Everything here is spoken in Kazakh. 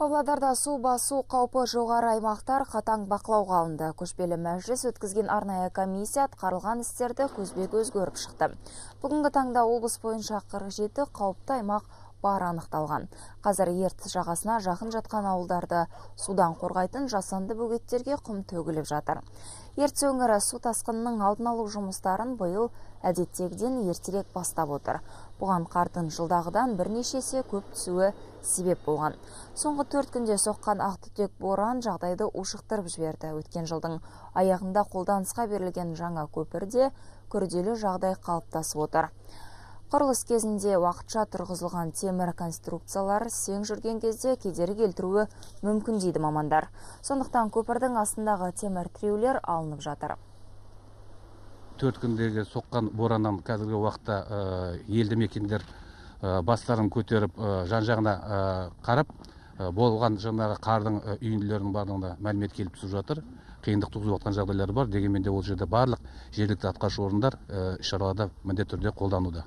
Павлодарда су басу қаупі жоғары аймақтар қатаң бақылауға алынды. Көшпелі мәжіліс өткізген арнайы комиссия атқарылған істерді көзбе-көз көріп шықты. Бүгінгі таңда облыс бойынша 47 қауіпті аймақ бар анықталған. Қазір ертіс жағасына жақын жатқан ауылдарды судан қорғайтын жасанды бөгеттерге құм төгіліп жатыр. Ертіс өңірі су тасқынының алдын алу жұмыстарын биыл әдеттегіден ертерек бастап отыр. Бұған қардың жылдағыдан бірнеше есе көп түсуі себеп болған. Соңғы төрт күнде соққан ақтүтек боран жағдайды ушықтырып жіберді. Өткен жылдың аяғында қолданысқа берілген жаңа көпірде күрделі жағдай қалыптасып отыр. Құрылыс кезінде уақытша тұрғызылған темір конструкциялар сең жүрген кезде кедергі келтіруі мүмкін дейді мамандар. Сондықтан көпірдің астындағы темір тіреулер алынып жатыр. төрт күндегі соққан бораннан қазіргі уақытта елді мекендер бастарын көтеріп жан жағына қарап болған жаңағы қардың үйінділерінің барлығына мәлімет келіп түсіп жатыр қиындық туғызып жатқан жағдайлар бар дегенмен де ол жерде барлық жергілікті атқарушы орындар іс шараларда міндетті түрде қолдануда